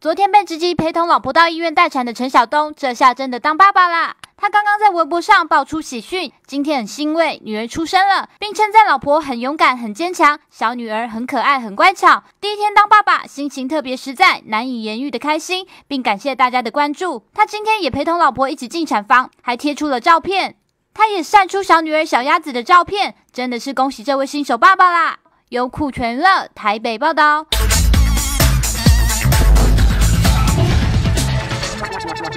昨天被直击陪同老婆到医院待产的陈晓东，这下真的当爸爸啦！他刚刚在微博上爆出喜讯，今天很欣慰，女儿出生了，并称赞老婆很勇敢、很坚强，小女儿很可爱、很乖巧。第一天当爸爸，心情特别实在、难以言喻的开心，并感谢大家的关注。他今天也陪同老婆一起进产房，还贴出了照片。他也晒出小女儿小鸭子的照片，真的是恭喜这位新手爸爸啦！优酷全乐台北报道。